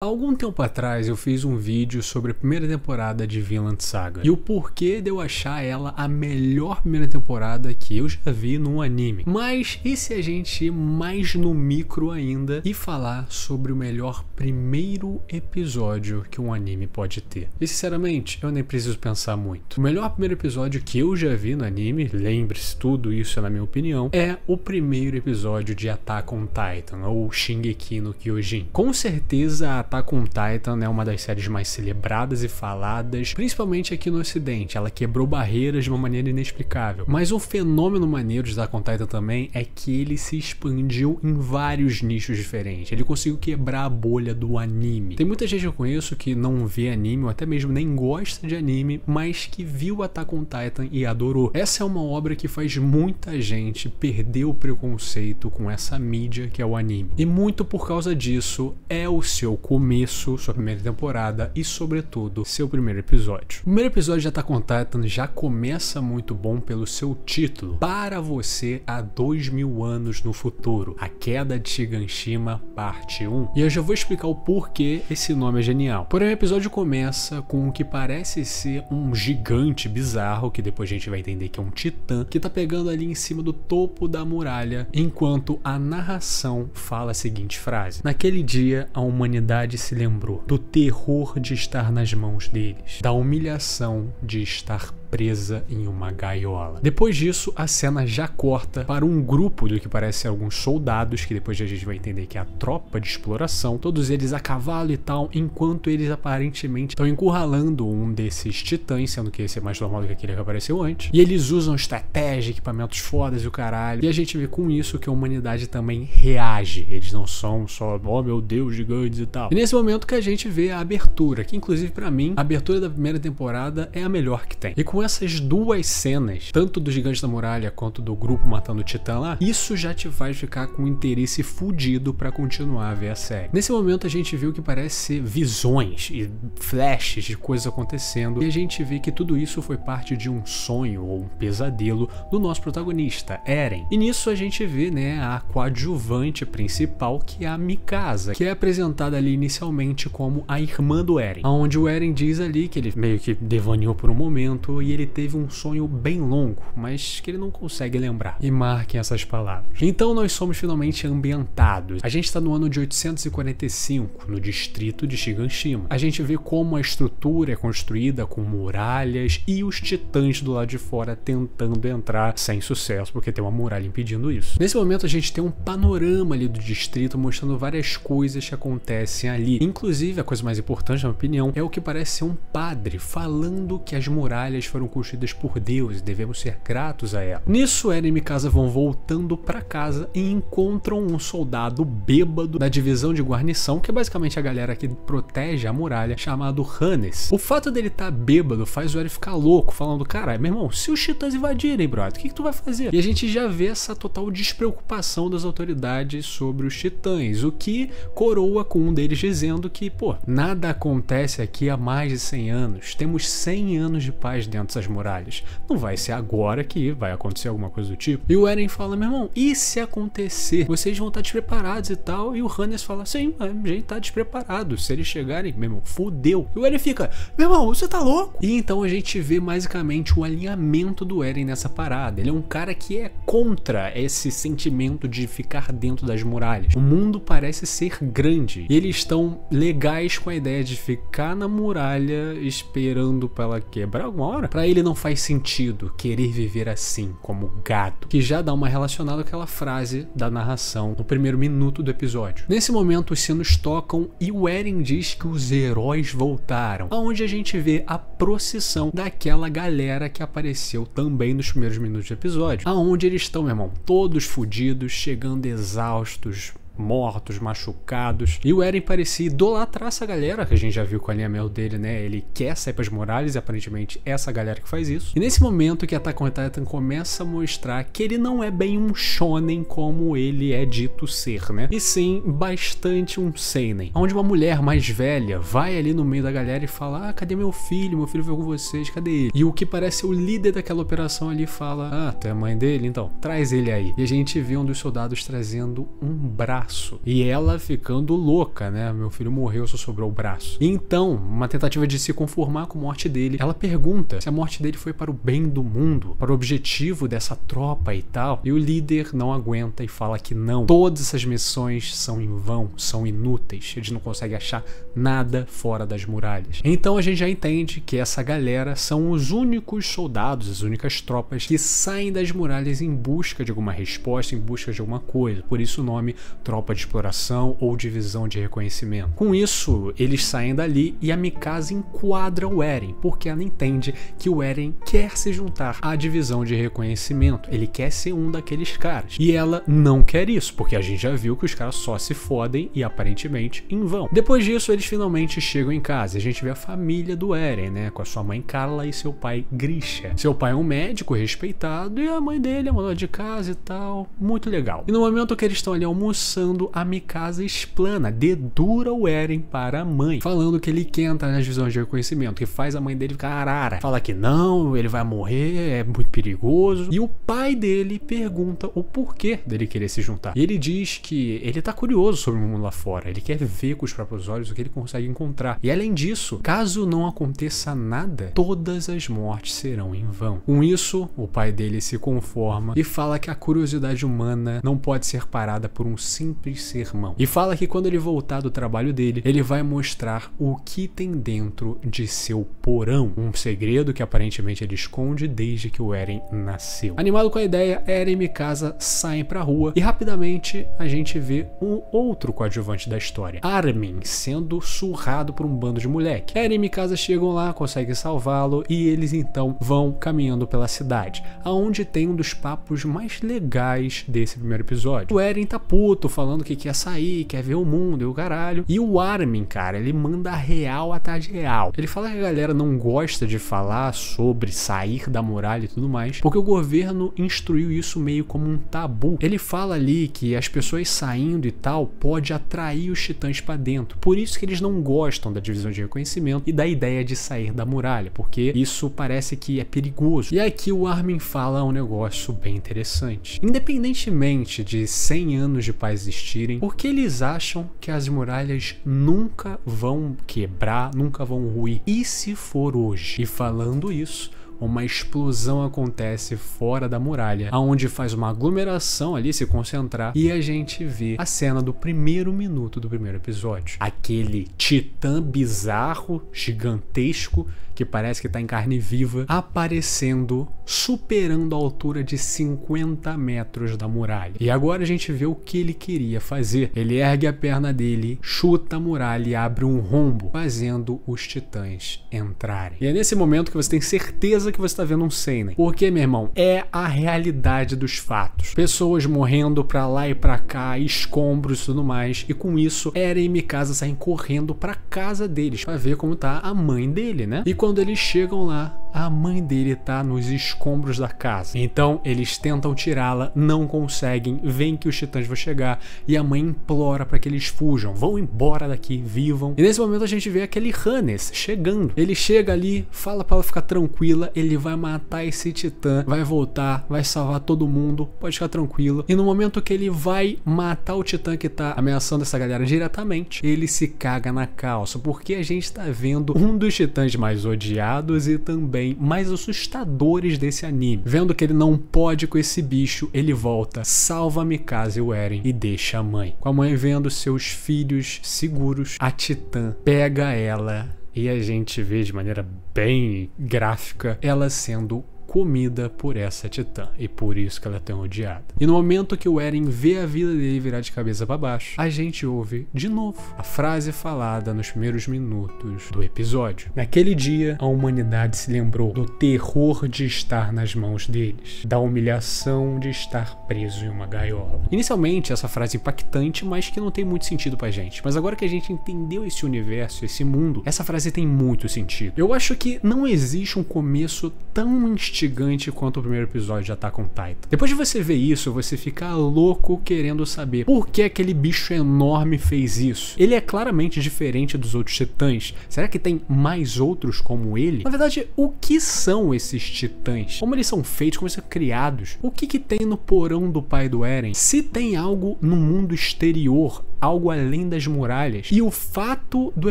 Algum tempo atrás eu fiz um vídeo sobre a primeira temporada de Vinland Saga e o porquê de eu achar ela a melhor primeira temporada que eu já vi num anime. Mas e se a gente ir mais no micro ainda e falar sobre o melhor primeiro episódio que um anime pode ter? E sinceramente, eu nem preciso pensar muito. O melhor primeiro episódio que eu já vi no anime, lembre-se, tudo isso é na minha opinião, é o primeiro episódio de Attack on Titan ou Shingeki no Kyojin. Com certeza a Attack on Titan é uma das séries mais celebradas e faladas, principalmente aqui no ocidente. Ela quebrou barreiras de uma maneira inexplicável. Mas um fenômeno maneiro de Attack on Titan também é que ele se expandiu em vários nichos diferentes. Ele conseguiu quebrar a bolha do anime. Tem muita gente que eu conheço que não vê anime ou até mesmo nem gosta de anime, mas que viu Attack on Titan e adorou. Essa é uma obra que faz muita gente perder o preconceito com essa mídia que é o anime. E muito por causa disso é o seu começo, sua primeira temporada e, sobretudo, seu primeiro episódio. O primeiro episódio de Attack on Titan já começa muito bom pelo seu título, Para Você há dois mil anos no futuro, A Queda de Shiganshima, parte 1. E eu já vou explicar o porquê esse nome é genial. Porém, o episódio começa com o que parece ser um gigante bizarro, que depois a gente vai entender que é um titã, que tá pegando ali em cima do topo da muralha, enquanto a narração fala a seguinte frase: Naquele dia, a humanidade se lembrou do terror de estar nas mãos deles, da humilhação de estar presa em uma gaiola. Depois disso, a cena já corta para um grupo do que parece ser alguns soldados, que depois a gente vai entender que é a tropa de exploração, todos eles a cavalo e tal, enquanto eles aparentemente estão encurralando um desses titãs, sendo que esse é mais normal do que aquele que apareceu antes. E eles usam estratégia, equipamentos fodas e o caralho. E a gente vê com isso que a humanidade também reage. Eles não são só, oh meu Deus, gigantes e tal. E nesse momento que a gente vê a abertura, que inclusive para mim, a abertura da primeira temporada é a melhor que tem. E com essas duas cenas, tanto do Gigante da Muralha quanto do grupo matando o Titã lá, isso já te faz ficar com interesse fudido para continuar a ver a série. Nesse momento a gente viu que parece ser visões e flashes de coisas acontecendo, e a gente vê que tudo isso foi parte de um sonho ou um pesadelo do nosso protagonista, Eren. E nisso a gente vê, né, a coadjuvante principal, que é a Mikasa, que é apresentada ali inicialmente como a irmã do Eren, onde o Eren diz ali que ele meio que devaneou por um momento e ele teve um sonho bem longo, mas que ele não consegue lembrar. E marquem essas palavras. Então nós somos finalmente ambientados. A gente está no ano de 845, no distrito de Shiganshima. A gente vê como a estrutura é construída com muralhas e os titãs do lado de fora tentando entrar sem sucesso, porque tem uma muralha impedindo isso. Nesse momento a gente tem um panorama ali do distrito mostrando várias coisas que acontecem ali. Inclusive, a coisa mais importante, na minha opinião, é o que parece ser um padre falando que as muralhas foram construídas por Deus e devemos ser gratos a ela. Nisso, Eren e Mikasa vão voltando para casa e encontram um soldado bêbado da divisão de guarnição, que é basicamente a galera que protege a muralha, chamado Hannes. O fato dele estar tá bêbado faz o Eren ficar louco, falando: Cara, meu irmão, se os titãs invadirem, brother, o que, que tu vai fazer? E a gente já vê essa total despreocupação das autoridades sobre os titãs, o que coroa com um deles dizendo que, pô, nada acontece aqui há mais de 100 anos, temos 100 anos de paz dentro dessas muralhas. Não vai ser agora que vai acontecer alguma coisa do tipo. E o Eren fala, meu irmão, e se acontecer? Vocês vão estar despreparados e tal. E o Hannes fala, sim, a gente tá despreparado. Se eles chegarem, meu irmão, fudeu. E o Eren fica, meu irmão, você tá louco? E então a gente vê basicamente o alinhamento do Eren nessa parada. Ele é um cara que é contra esse sentimento de ficar dentro das muralhas. O mundo parece ser grande. E eles estão legais com a ideia de ficar na muralha esperando pra ela quebrar alguma hora. Pra ele não faz sentido querer viver assim, como gato, que já dá uma relacionada com aquela frase da narração no primeiro minuto do episódio. Nesse momento, os sinos tocam e o Eren diz que os heróis voltaram, aonde a gente vê a procissão daquela galera que apareceu também nos primeiros minutos do episódio, aonde eles estão, meu irmão, todos fodidos, chegando exaustos, mortos, machucados. E o Eren parecia idolatrar essa galera, que a gente já viu com a linha Mel dele, né? Ele quer sair pras muralhas e aparentemente é essa galera que faz isso. E nesse momento que Attack on Titan começa a mostrar que ele não é bem um shonen como ele é dito ser, né? E sim, bastante um seinen. Onde uma mulher mais velha vai ali no meio da galera e fala, ah, cadê meu filho? Meu filho veio com vocês, cadê ele? E o que parece o líder daquela operação ali fala, ah, tu é mãe dele? Então, traz ele aí. E a gente vê um dos soldados trazendo um braço braço. E ela ficando louca, né? Meu filho morreu, só sobrou o braço. Então, uma tentativa de se conformar com a morte dele, ela pergunta se a morte dele foi para o bem do mundo, para o objetivo dessa tropa e tal. E o líder não aguenta e fala que não. Todas essas missões são em vão, são inúteis. Eles não conseguem achar nada fora das muralhas. Então a gente já entende que essa galera são os únicos soldados, as únicas tropas que saem das muralhas em busca de alguma resposta, em busca de alguma coisa. Por isso o nome Tropa de Exploração ou Divisão de Reconhecimento. Com isso, eles saem dali e a Mikasa enquadra o Eren, porque ela entende que o Eren quer se juntar à Divisão de Reconhecimento. Ele quer ser um daqueles caras. E ela não quer isso, porque a gente já viu que os caras só se fodem e aparentemente em vão. Depois disso, eles finalmente chegam em casa. A gente vê a família do Eren, né? Com a sua mãe Carla e seu pai Grisha. Seu pai é um médico respeitado e a mãe dele é uma de casa e tal. Muito legal. E no momento que eles estão ali almoçando, a Mikasa explana, dedura o Eren para a mãe, falando que ele quer entrar nas visões de reconhecimento, que faz a mãe dele ficar arara. Fala que não, ele vai morrer, é muito perigoso. E o pai dele pergunta o porquê dele querer se juntar. E ele diz que ele tá curioso sobre o mundo lá fora, ele quer ver com os próprios olhos o que ele consegue encontrar. E além disso, caso não aconteça nada, todas as mortes serão em vão. Com isso, o pai dele se conforma e fala que a curiosidade humana não pode ser parada por um simples sermão. E fala que quando ele voltar do trabalho dele, ele vai mostrar o que tem dentro de seu porão, um segredo que aparentemente ele esconde desde que o Eren nasceu. Animado com a ideia, Eren e Mikasa saem pra rua e rapidamente a gente vê um outro coadjuvante da história, Armin, sendo surrado por um bando de moleque. Eren e Mikasa chegam lá, conseguem salvá-lo e eles então vão caminhando pela cidade, aonde tem um dos papos mais legais desse primeiro episódio. O Eren tá puto, falando que quer sair, quer ver o mundo e o caralho. E o Armin, cara, ele manda real atrás de real. Ele fala que a galera não gosta de falar sobre sair da muralha e tudo mais, porque o governo instruiu isso meio como um tabu. Ele fala ali que as pessoas saindo e tal pode atrair os titãs para dentro. Por isso que eles não gostam da divisão de reconhecimento e da ideia de sair da muralha, porque isso parece que é perigoso. E aqui o Armin fala um negócio bem interessante. Independentemente de 100 anos de paz existirem, por que eles acham que as muralhas nunca vão quebrar, nunca vão ruir? E se for hoje? E falando isso, uma explosão acontece fora da muralha, aonde faz uma aglomeração ali se concentrar e a gente vê a cena do primeiro minuto do primeiro episódio. Aquele titã bizarro, gigantesco, que parece que tá em carne viva, aparecendo, superando a altura de 50 metros da muralha. E agora a gente vê o que ele queria fazer. Ele ergue a perna dele, chuta a muralha e abre um rombo, fazendo os titãs entrarem. E é nesse momento que você tem certeza que você está vendo um seinen. Porque, meu irmão, é a realidade dos fatos. Pessoas morrendo pra lá e pra cá, escombros e tudo mais. E com isso, Eren e Mikasa saem correndo pra casa deles para ver como tá a mãe dele, né? E quando eles chegam lá, a mãe dele tá nos escombros da casa. Então eles tentam tirá-la, não conseguem, veem que os titãs vão chegar e a mãe implora para que eles fujam, vão embora daqui, vivam. E nesse momento a gente vê aquele Hannes chegando. Ele chega ali, fala para ela ficar tranquila, ele vai matar esse titã, vai voltar, vai salvar todo mundo, pode ficar tranquilo. E no momento que ele vai matar o titã que tá ameaçando essa galera diretamente, ele se caga na calça, porque a gente tá vendo um dos titãs mais odiados e também mais assustadores desse anime. Vendo que ele não pode com esse bicho, ele volta, salva Mikasa e o Eren e deixa a mãe. Com a mãe vendo seus filhos seguros, a Titã pega ela e a gente vê de maneira bem gráfica ela sendo comida por essa titã e por isso que ela é tão odiada. E no momento que o Eren vê a vida dele virar de cabeça para baixo, a gente ouve de novo a frase falada nos primeiros minutos do episódio. Naquele dia, a humanidade se lembrou do terror de estar nas mãos deles, da humilhação de estar preso em uma gaiola. Inicialmente, essa frase é impactante, mas que não tem muito sentido pra gente. Mas agora que a gente entendeu esse universo, esse mundo, essa frase tem muito sentido. Eu acho que não existe um começo tão instintivo instigante quanto o primeiro episódio de Attack on Titan. Depois de você ver isso, você fica louco querendo saber por que aquele bicho enorme fez isso. Ele é claramente diferente dos outros titãs. Será que tem mais outros como ele? Na verdade, o que são esses titãs? Como eles são feitos? Como eles são criados? O que, que tem no porão do pai do Eren? Se tem algo no mundo exterior, algo além das muralhas. E o fato do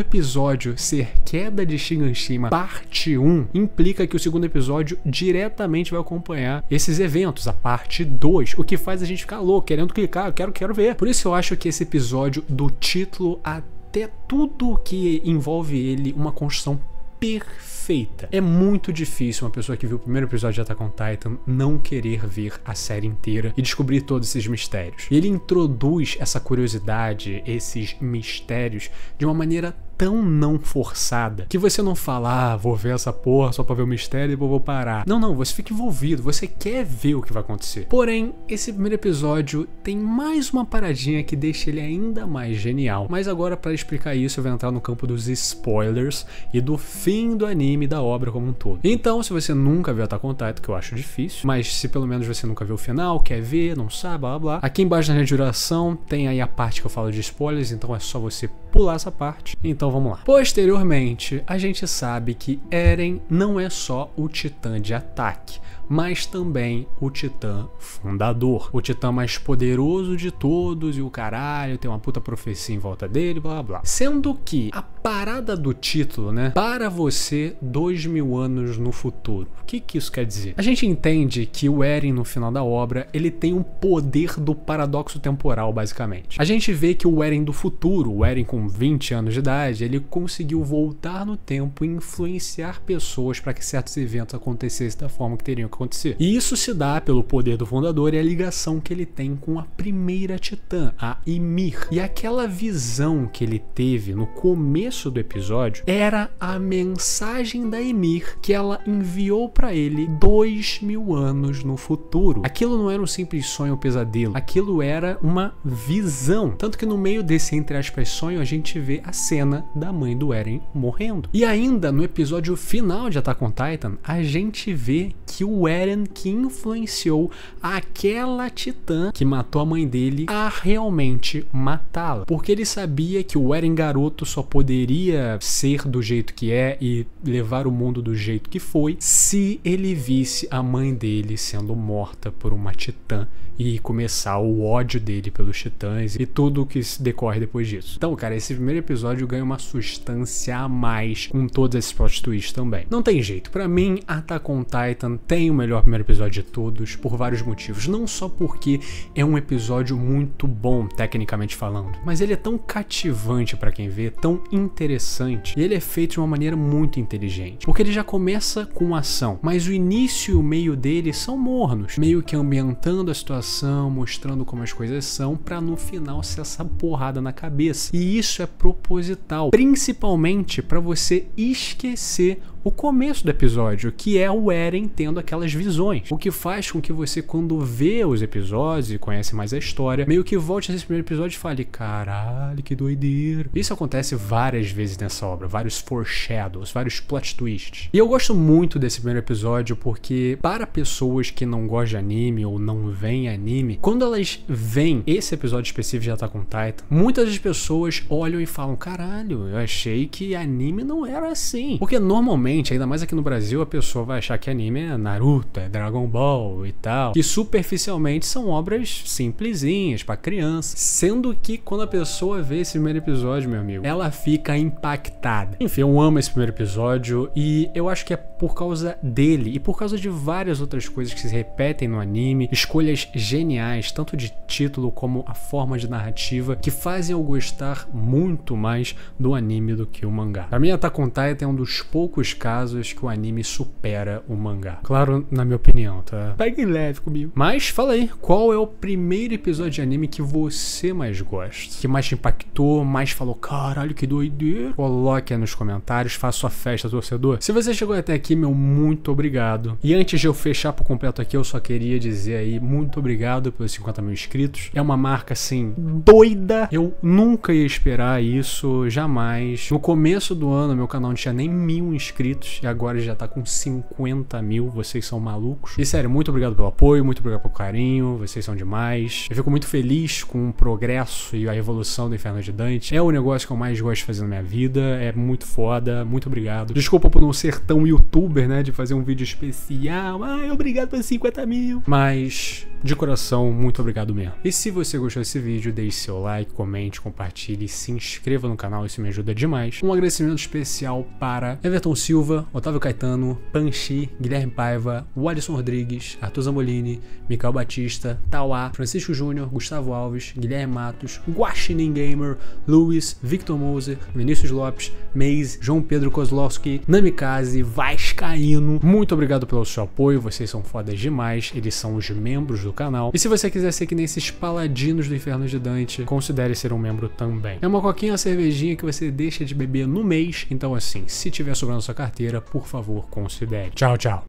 episódio ser Queda de Shiganshima parte 1 implica que o segundo episódio diretamente vai acompanhar esses eventos, a parte 2, o que faz a gente ficar louco, querendo clicar, quero, quero ver. Por isso eu acho que esse episódio do título até tudo que envolve ele uma construção perfeita. É muito difícil uma pessoa que viu o primeiro episódio de Attack on Titan não querer ver a série inteira e descobrir todos esses mistérios. E ele introduz essa curiosidade, esses mistérios, de uma maneira tão não forçada que você não fala, ah, vou ver essa porra só pra ver o mistério e vou parar. Não, não, você fica envolvido, você quer ver o que vai acontecer. Porém, esse primeiro episódio tem mais uma paradinha que deixa ele ainda mais genial. Mas agora, para explicar isso, eu vou entrar no campo dos spoilers e do fim do anime da obra como um todo. Então, se você nunca viu Attack on Titan, que eu acho difícil, mas se pelo menos você nunca viu o final, quer ver, não sabe, blá blá, aqui embaixo na duração tem aí a parte que eu falo de spoilers, então é só você pular essa parte. Então vamos lá. Posteriormente, a gente sabe que Eren não é só o titã de ataque, mas também o titã fundador. O titã mais poderoso de todos e o caralho, tem uma puta profecia em volta dele, blá blá. Sendo que a parada do título, né? Para você, dois mil anos no futuro. O que, que isso quer dizer? A gente entende que o Eren, no final da obra, ele tem um poder do paradoxo temporal, basicamente. A gente vê que o Eren do futuro, o Eren com 20 anos de idade, ele conseguiu voltar no tempo e influenciar pessoas para que certos eventos acontecessem da forma que teriam que acontecer. E isso se dá pelo poder do fundador e a ligação que ele tem com a primeira titã, a Ymir. E aquela visão que ele teve no começo do episódio era a mensagem da Ymir que ela enviou para ele dois mil anos no futuro. Aquilo não era um simples sonho ou pesadelo, aquilo era uma visão. Tanto que no meio desse, entre aspas, sonho, a gente vê a cena da mãe do Eren morrendo. E ainda no episódio final de Attack on Titan, a gente vê que o Eren que influenciou aquela titã que matou a mãe dele a realmente matá-la. Porque ele sabia que o Eren garoto só poderia ser do jeito que é e levar o mundo do jeito que foi se ele visse a mãe dele sendo morta por uma titã e começar o ódio dele pelos titãs e tudo o que decorre depois disso. Então, cara, esse primeiro episódio ganha uma substância a mais com todos esses plot twists também. Não tem jeito, para mim, Attack on Titan tem o melhor primeiro episódio de todos por vários motivos. Não só porque é um episódio muito bom, tecnicamente falando, mas ele é tão cativante para quem vê, tão interessante, e ele é feito de uma maneira muito inteligente. Porque ele já começa com ação, mas o início e o meio dele são mornos, meio que ambientando a situação, mostrando como as coisas são, para no final ser essa porrada na cabeça. E isso é proposital, principalmente para você esquecer o começo do episódio, que é o Eren tendo aquelas visões. O que faz com que você, quando vê os episódios e conhece mais a história, meio que volte nesse primeiro episódio e fale: caralho, que doideira. Isso acontece várias vezes nessa obra, vários foreshadows, vários plot twists. E eu gosto muito desse primeiro episódio porque, para pessoas que não gostam de anime ou não veem anime, quando elas veem esse episódio específico de Attack on Titan, muitas das pessoas olham e falam: caralho, eu achei que anime não era assim. Porque normalmente, ainda mais aqui no Brasil, a pessoa vai achar que anime é Naruto, é Dragon Ball e tal. Que superficialmente são obras simplesinhas para criança. Sendo que quando a pessoa vê esse primeiro episódio, meu amigo, ela fica impactada. Enfim, eu amo esse primeiro episódio e eu acho que é por causa dele e por causa de várias outras coisas que se repetem no anime, escolhas geniais, tanto de título como a forma de narrativa, que fazem eu gostar muito mais do anime do que o mangá. Pra mim, Attack on Titan é um dos poucos casos que o anime supera o mangá. Claro, na minha opinião, tá? Peguem leve comigo. Mas fala aí, qual é o primeiro episódio de anime que você mais gosta? Que mais te impactou, mais falou, caralho, que doideira? Coloque aí nos comentários, faça sua festa, torcedor. Se você chegou até aqui, meu muito obrigado. E antes de eu fechar por completo aqui, eu só queria dizer aí, muito obrigado pelos 50 mil inscritos. É uma marca, assim, doida. Eu nunca ia esperar isso, jamais. No começo do ano, meu canal não tinha nem mil inscritos inscritos e agora já tá com 50 mil. Vocês são malucos. E sério, muito obrigado pelo apoio, muito obrigado pelo carinho. Vocês são demais. Eu fico muito feliz com o progresso e a evolução do Inferno de Dante. É o negócio que eu mais gosto de fazer na minha vida. É muito foda. Muito obrigado. Desculpa por não ser tão youtuber, né? De fazer um vídeo especial. Ai, obrigado por 50 mil. Mas de coração, muito obrigado mesmo. E se você gostou desse vídeo, deixe seu like, comente, compartilhe, se inscreva no canal, isso me ajuda demais. Um agradecimento especial para Everton Silva, Otávio Caetano, Panchi, Guilherme Paiva, Walisson Rodrigues, Arthur Zambolini, Micael Batista, Tauá, Francisco Júnior, Gustavo Alves, Guilherme Matos, Guaxinim Gamer, Luiz, Victor Moser, Vinícius Lopes, Maze, João Pedro Kozlowski, Namikaze, Vascaíno. Muito obrigado pelo seu apoio, vocês são fodas demais, eles são os membros do canal. E se você quiser ser que nem esses paladinos do Inferno de Dante, considere ser um membro também. É uma coquinha, uma cervejinha que você deixa de beber no mês, então assim, se tiver sobrando sua carteira, por favor, considere. Tchau, tchau.